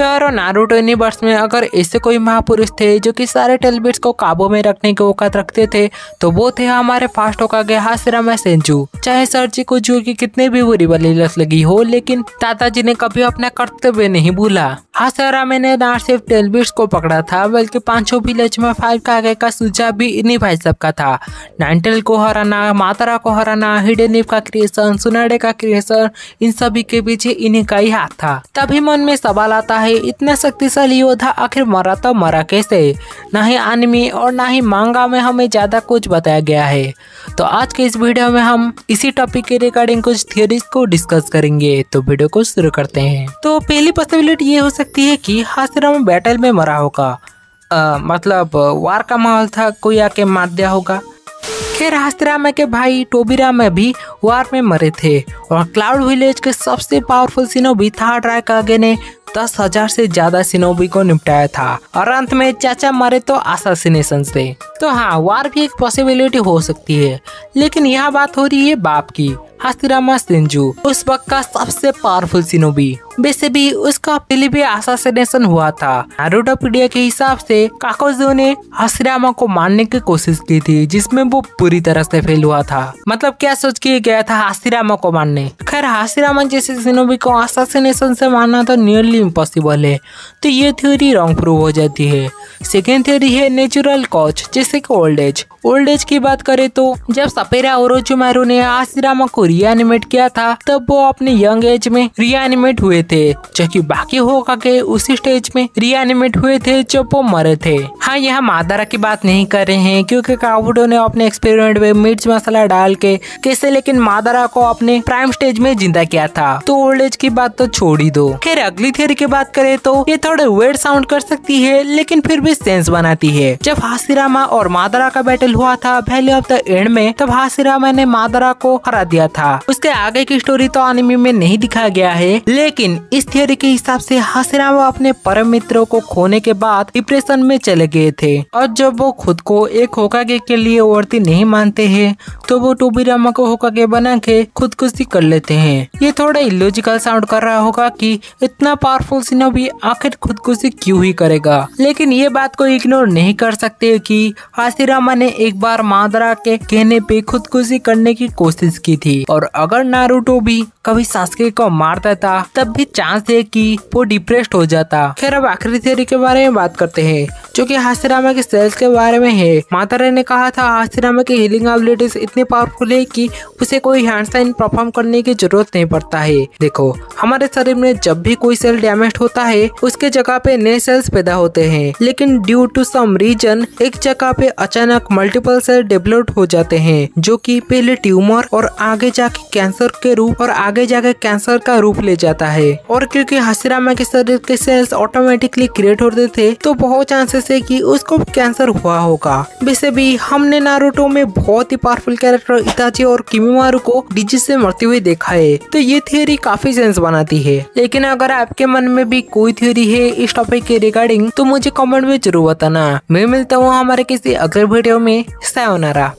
यार Naruto universe में अगर ऐसे कोई महापुरुष थे जो कि सारे टेलबिट्स को काबू में रखने की औकात रखते थे तो वो थे हमारे फास्ट होका गए हासिरामा सेंजू। चाहे सर जी को जो की कितनी भी बुरी बली लगी हो, लेकिन दादाजी ने कभी अपना कर्तव्य नहीं भूला। हासिरामा ने ना सिर्फ़ टेलबिट्स को पकड़ा था, बल्कि पाँचों विलेज में फाइव का आगे का सुझाव भी इन्हीं भाई सब का था। नाइनटेल को हराना, मातारा को हराना हिडेनिव का क्रिएशन सुनाडे का क्रिएशन इन सभी के पीछे इन्हीं का ही हाथ था। तभी मन में सवाल आता है, इतना शक्तिशाली योद्धा आखिर मरा तो मरा कैसे? न ही आनमी और न ही मांगा में हमें ज़्यादा कुछ बताया गया है। तो आज के इस वीडियो में हम इसी टॉपिक के रिगार्डिंग कुछ थियोरीज को डिस्कस करेंगे। तो वीडियो को शुरू करते हैं। तो पहली पॉसिबिलिटी ये हो सकती है कि हासिराम बैटल में मरा होगा। मतलब वार का माहौल था, कोई आके मार दिया होगा। खैर हास्तिरामा के भाई टोबिरामा भी वार में मरे थे और क्लाउड विलेज के सबसे पावरफुल सिनोबी था ड्राइकागे ने दस हज़ार से ज़्यादा सिनोबी को निपटाया था। और अंत में चाचा मरे तो आसासिनेशन से तो हाँ वार भी एक पॉसिबिलिटी हो सकती है, लेकिन यह बात हो रही है बाप की। हास्तिरामा सिंजू उस वक्त का सबसे पावरफुल सिनोबी वैसे भी उसका पहले भी असासिनेशन हुआ था। नारुटोपीडिया के हिसाब से, काकोजो ने हास्तिरामा को मारने की कोशिश की थी, जिसमें वो पूरी तरह से फेल हुआ था। मतलब क्या सोच के गया था हास्तिरामा को मारने? खैर हास्तिरामा जैसे सिनोबी को असासिनेशन से मारना तो नियरली इम्पॉसिबल है। तो ये थ्योरी रॉन्ग प्रूव हो जाती है। सेकेंड थ्योरी है नेचुरल कॉज जैसे कि ओल्ड एज ओल्ड एज की बात करें तो जब सपेरा ओरोचुमारू ने आसिरामा को रियानिमेट किया था, तब वो अपने यंग एज में रियानिमेट हुए थे। जबकि बाकी होगा के उसी स्टेज में रियानिमेट हुए थे जब वो मरे थे। हाँ यहाँ मादारा की बात नहीं कर रहे हैं, क्योंकि काबुडो ने अपने एक्सपेरिमेंट में मिर्च मसाला डाल के कैसे लेकिन मादारा को अपने प्राइम स्टेज में ज़िंदा किया था। तो ओल्ड एज की बात तो छोड़ ही दो। खैर, अगली थ्योरी की बात करें तो ये थोड़े वेट साउंड कर सकती है, लेकिन फिर भी सेंस बनाती है। जब हासिरामा और मादरा का बैटल हुआ था वैल्यू ऑफ़ द एंड में, तब हासिरामा ने मादरा को हरा दिया था। उसके आगे की स्टोरी तो आने में नहीं दिखाया गया है, लेकिन इस थियोरी के हिसाब से हासिरामा अपने परम मित्रों को खोने के बाद डिप्रेशन में चले गए थे। और जब वो खुद को एक होकागे के लिए वर्ती नहीं मानते हैं तो वो टोबीरामा को होका के बना के खुदकुशी कर लेते हैं। ये थोड़ा इलॉजिकल साउंड कर रहा होगा कि इतना पावरफुल सिनोबी आखिर खुदकुशी क्यों ही करेगा? लेकिन ये बात को इग्नोर नहीं कर सकते कि हासिरामा ने एक बार मादरा के कहने पे खुदकुशी करने की कोशिश की थी। और अगर नारुतो भी कभी सासके को मारता था तब भी चांस है कि वो डिप्रेस्ड हो जाता। खैर, अब आखिरी थियरी के बारे में बात करते हैं। जो कि हासिरामा के सेल्स के बारे में है। मातारा ने कहा था हासिरामा की हीलिंग एबिलिटीज इतनी पावरफुल है कि उसे कोई हैंड साइन परफॉर्म करने की ज़रूरत नहीं पड़ता है। देखो, हमारे शरीर में जब भी कोई सेल डैमेज होता है, उसके जगह पे नए सेल्स पैदा होते हैं। लेकिन ड्यू टू सम रीजन एक जगह पे अचानक मल्टीपल सेल डेवलप हो जाते हैं, जो कि पहले ट्यूमर और आगे जाके कैंसर के रूप और आगे जाके कैंसर का रूप ले जाता है। और क्योंकि हासिरामा के शरीर के सेल्स ऑटोमेटिकली क्रिएट होते थे तो बहुत चांसेस है कि उसको कैंसर हुआ होगा। वैसे भी हमने नारोटो में बहुत ही पावरफुल कैरेक्टर इताची और किमिमारू को डिज़ीज़ से मरते हुए देखा है तो ये थियोरी काफ़ी सेंस बनाती है। लेकिन अगर आपके मन में भी कोई थ्योरी है इस टॉपिक के रिगार्डिंग तो मुझे कॉमेंट में ज़रूर बताना। मैं मिलता हूँ हमारे किसी अगले वीडियो में। सयोनारा